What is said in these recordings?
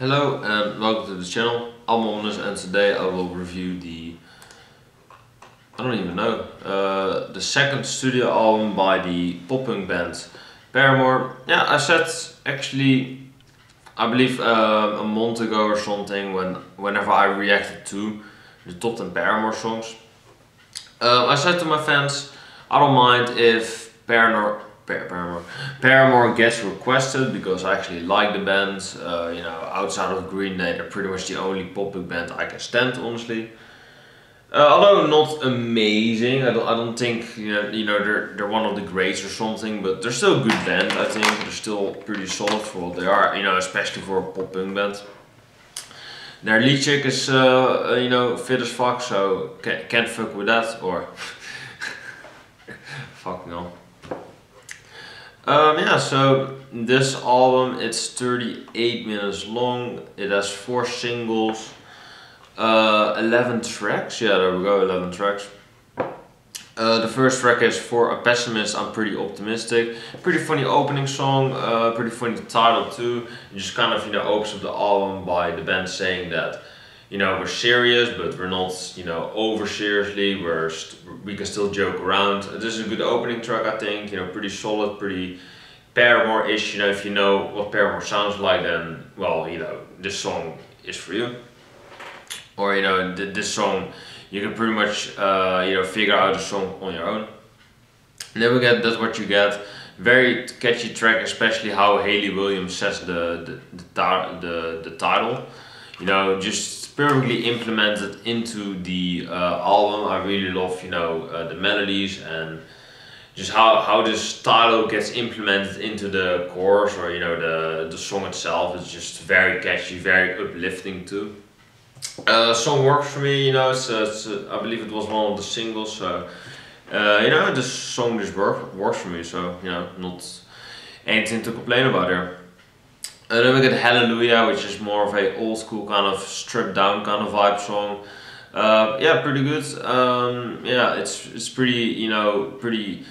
Hello and welcome to the channel. I'm Omnis and today I will review the I don't even know uh, the second studio album by the pop punk band Paramore. Yeah, I said actually I believe uh, a month ago or something when whenever I reacted to the top 10 Paramore songs. Uh, I said to my fans I don't mind if Paramore Paramore. Paramore gets requested because I actually like the band. Uh, you know, outside of Green Day, they're pretty much the only pop band I can stand, honestly. Uh, although not amazing, I don't, I don't think you know, you know they're, they're one of the greats or something, but they're still a good band. I think they're still pretty solid for what they are. You know, especially for a pop punk band. Their lead chick is uh, you know fit as fuck, so can't, can't fuck with that or fuck no. Um, yeah, so this album it's 38 minutes long. It has four singles, uh, 11 tracks. Yeah, there we go, 11 tracks. Uh, the first track is For a Pessimist, I'm Pretty Optimistic. Pretty funny opening song, uh, pretty funny title too. It just kind of, you know, opens up the album by the band saying that, you know, we're serious, but we're not, you know, over seriously. We're we can still joke around. This is a good opening track, I think. You know, pretty solid, pretty Paramore-ish. You know, if you know what Paramore sounds like, then well, you know, this song is for you. Or you know, th this song, you can pretty much uh, you know figure out the song on your own. And then we get that's what you get. Very catchy track, especially how Hayley Williams says the the the, the, the title. You know, just perfectly implemented into the uh, album. I really love, you know, uh, the melodies and just how, how this style gets implemented into the chorus or, you know, the, the song itself is just very catchy, very uplifting too. Uh, song works for me, you know, it's, it's I believe it was one of the singles, so, uh, you know, this song just work, works for me, so, you know, not anything to complain about there. And then we get Hallelujah, which is more of a old school kind of stripped down kind of vibe song. Uh, yeah, pretty good. Um, yeah, it's it's pretty you know pretty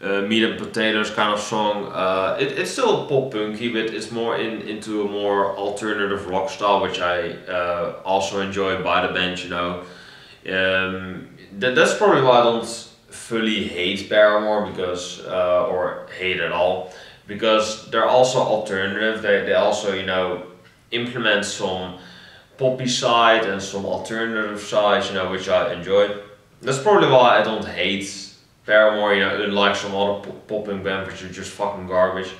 uh, meat and potatoes kind of song. Uh, it, it's still pop punky, but it's more in into a more alternative rock style, which I uh, also enjoy by the band. You know, um, that, that's probably why I don't fully hate Paramore because uh, or hate at all because they're also alternative. They, they also, you know, implement some poppy side and some alternative sides, you know, which I enjoy. That's probably why I don't hate Paramore, you know, unlike some other popping bands which are just fucking garbage.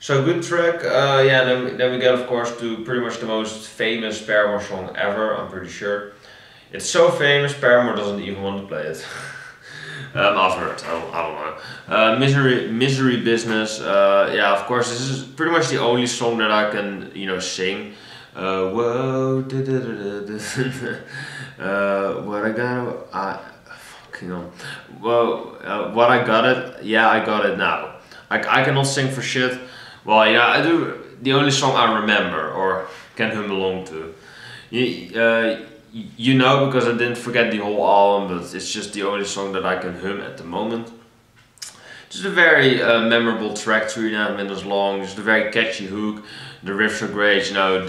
So good track, uh, yeah, then, then we get of course to pretty much the most famous Paramore song ever, I'm pretty sure. It's so famous, Paramore doesn't even want to play it. Um, I've heard. I don't, I don't know. Uh, misery, misery business. Uh, yeah, of course. This is pretty much the only song that I can, you know, sing. Uh, whoa, da, da, da, uh, what I got, I fucking on. Well, uh, what I got it. Yeah, I got it now. I, I cannot sing for shit. Well, yeah, I do. The only song I remember or can hum along to. You, uh, you know because I didn't forget the whole album, but it's just the only song that I can hum at the moment. Just a very uh, memorable track, three and a half minutes long, just a very catchy hook. The riffs are great, you know.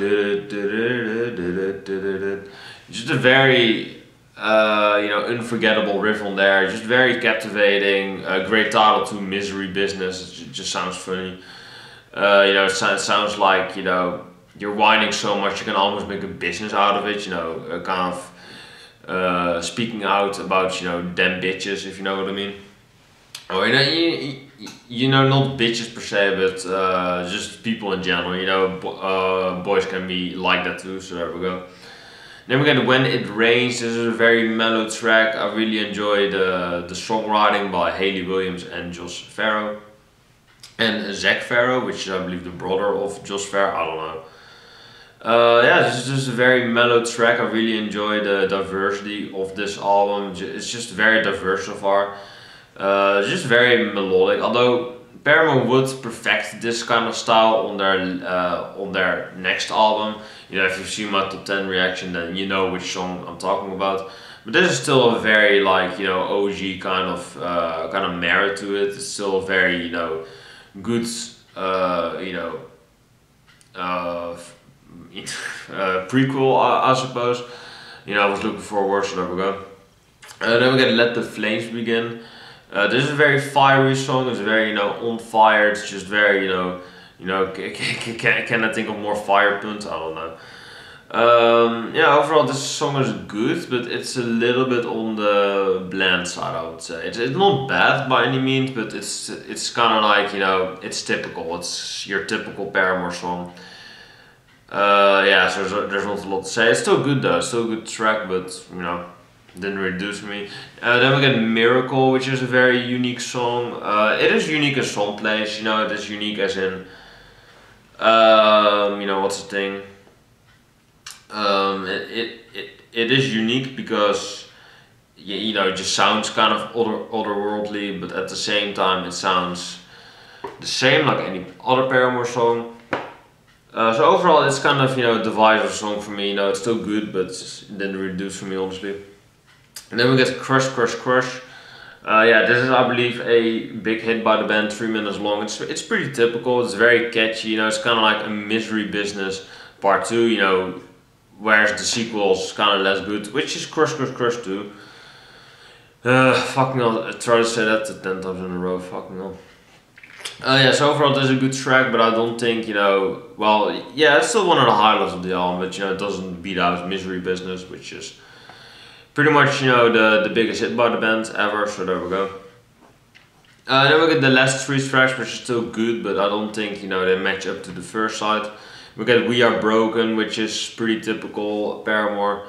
Just a very, uh, you know, unforgettable riff on there. Just very captivating. A great title to Misery Business. It just sounds funny. Uh, you know, it sounds like, you know, you're whining so much you can almost make a business out of it. You know, kind of uh, speaking out about you know them bitches, if you know what I mean. Or you know, you, you know, not bitches per se, but uh, just people in general. You know, uh, boys can be like that too. So there we go. Then we get When It Rains. This is a very mellow track. I really enjoy the the songwriting by Hayley Williams and Josh Farro. And Zac Farro, which is I believe the brother of Josh Farro. I don't know. Uh, yeah, this is just a very mellow track. I really enjoy the diversity of this album. It's just very diverse so far. Uh, just very melodic. Although Paramore would perfect this kind of style on their uh, on their next album. You know, if you've seen my top ten reaction, then you know which song I'm talking about. But this is still a very like you know OG kind of uh, kind of merit to it. It's still very you know good uh, you know uh, uh, prequel, I, I, suppose. You know, I was looking for a word, so we go. Uh, then we get Let the Flames Begin. Uh, this is a very fiery song. It's very, you know, on fire. It's just very, you know, you know, can, can, can I think of more fire punts? I don't know. Um, yeah, overall this song is good, but it's a little bit on the bland side, I would say. It's, it's not bad by any means, but it's it's kind of like, you know, it's typical. It's your typical Paramore song. Uh, yeah, so there's, there's not a lot to say. It's still good though, still a good track, but, you know, didn't really do me. Uh, then we get Miracle, which is a very unique song. Uh, it is unique as song plays, you know, it is unique as in, um, you know, what's the thing? Um, it, it, it, it is unique because you know it just sounds kind of other otherworldly, but at the same time it sounds the same like any other Paramore song. Uh, so overall, it's kind of you know a divisive song for me. You know, it's still good, but it didn't do for me honestly. And then we get Crush, Crush, Crush. Uh, yeah, this is I believe a big hit by the band, three minutes long. It's it's pretty typical. It's very catchy. You know, it's kind of like a misery business part two. You know, whereas the sequel's kind of less good, which is Crush Crush Crush 2. Uh, fuck me, I try to say that 10 times in a row, fucking me. Uh, yeah, so overall there's a good track, but I don't think, you know, well, yeah, it's still one of the highlights of the album, but, you know, it doesn't beat out Misery Business, which is pretty much, you know, the, the biggest hit by the band ever, so there we go. Uh, then we get the last three tracks, which is still good, but I don't think, you know, they match up to the first side. We get We Are Broken, which is pretty typical Paramore.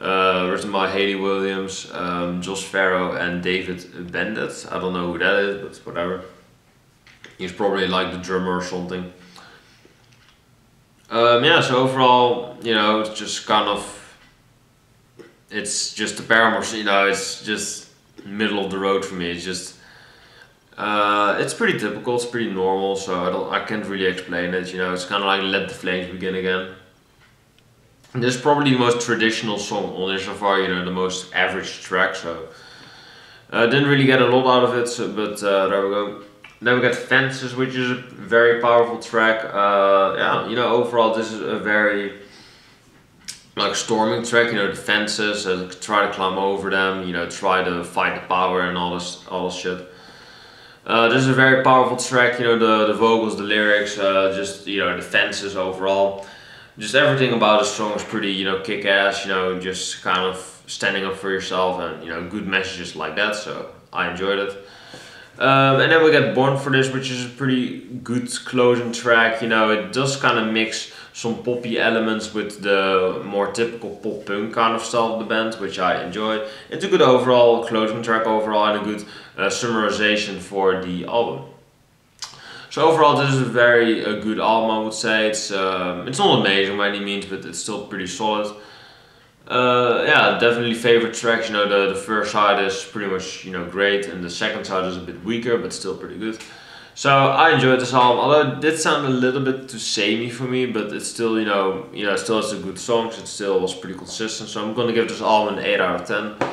Uh, written by Hayley Williams, um, Josh Farro, and David Bendeth. I don't know who that is, but whatever. He's probably like the drummer or something. Um, yeah, so overall, you know, it's just kind of, it's just the Paramore, you know, it's just middle of the road for me. It's just uh, it's pretty typical, it's pretty normal, so I don't, I can't really explain it, you know, it's kind of like Let the Flames Begin Again. this is probably the most traditional song on there so far, you know, the most average track, so... I uh, didn't really get a lot out of it, so, but uh, there we go. Then we got Fences, which is a very powerful track. Uh, yeah, you know, overall this is a very like storming track, you know, the fences, uh, try to climb over them, you know, try to fight the power and all this, all this shit. Uh, this is a very powerful track, you know, the, the vocals, the lyrics, uh, just, you know, the fences overall. Just everything about the song is pretty, you know, kick-ass, you know, just kind of standing up for yourself and, you know, good messages like that, so I enjoyed it. Um, and then we get Born for This, which is a pretty good closing track, you know, it does kind of mix some poppy elements with the more typical pop punk kind of style of the band, which I enjoy. It's a good overall closing track overall and a good uh, summarization for the album. So overall this is a very a good album I would say. It's um, it's not amazing by any means but it's still pretty solid. Uh, yeah, definitely favorite tracks. You know, the, the first side is pretty much, you know, great and the second side is a bit weaker but still pretty good. So I enjoyed this album, although it did sound a little bit too samey for me, but it's still, you know, you know, still has a good songs, it still was pretty consistent, so I'm gonna give this album an 8 out of 10.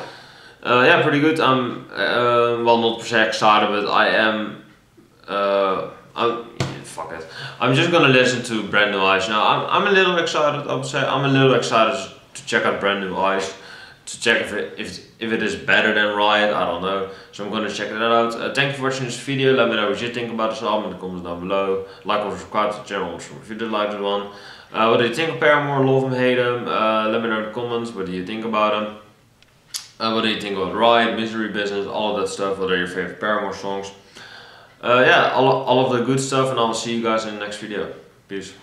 Uh, yeah, pretty good. I'm, uh, well, not per se excited, but I am, uh, I'm, fuck it. I'm just gonna listen to Brand New Eyes now. I'm, I'm a little excited, I would say. I'm a little excited to check out Brand New Eyes to check if it, if, if it is better than Riot, I don't know. So I'm gonna check that out. Uh, thank you for watching this video. Let me know what you think about this album in the comments down below. Like or subscribe to the channel if you did like this one. Uh, what do you think of Paramore? Love them, hate them? Uh, let me know in the comments. What do you think about them? Uh, what do you think about Riot, Misery Business, all of that stuff? What are your favorite Paramore songs? Uh, yeah, all, all of the good stuff and I'll see you guys in the next video. Peace.